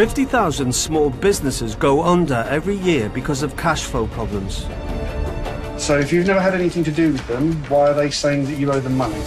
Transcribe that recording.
50,000 small businesses go under every year because of cash flow problems. So if you've never had anything to do with them, why are they saying that you owe them money?